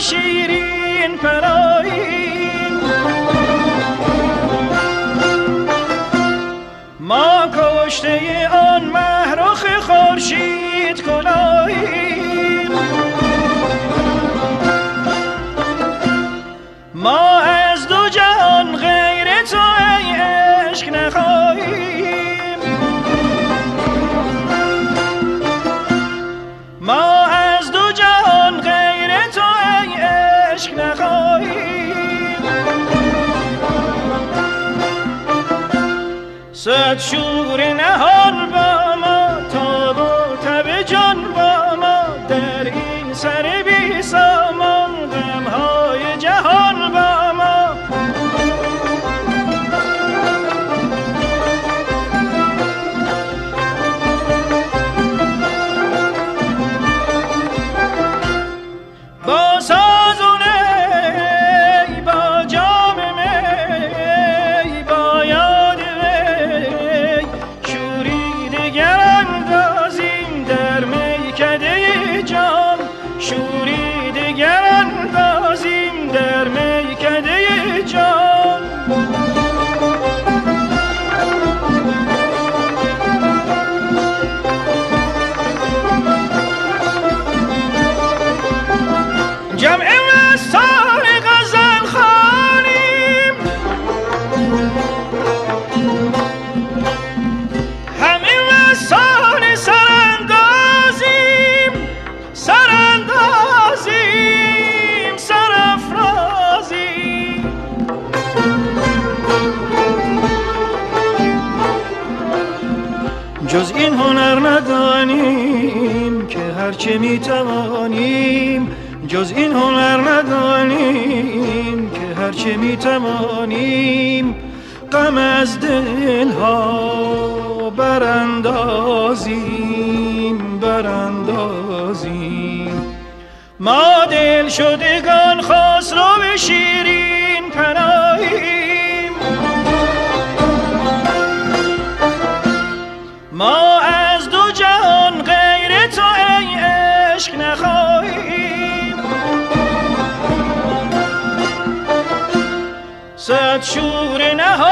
شیرین پرایی. ما کشته آن محرخ خورشید کلایی. ما از دو جهان غیر تو ای عشق نخواهیم صد شور نهان با ما تا و تب جان با ما در این سر بی show. جز این هنر ندانیم که هرچه می توانیم جز این هنر ندانیم که هرچه می توانیم غم از دلها براندازیم براندازیم. ما دل شدگان شیرین پناهیم شور نهان